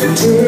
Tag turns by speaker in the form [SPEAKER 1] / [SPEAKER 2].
[SPEAKER 1] different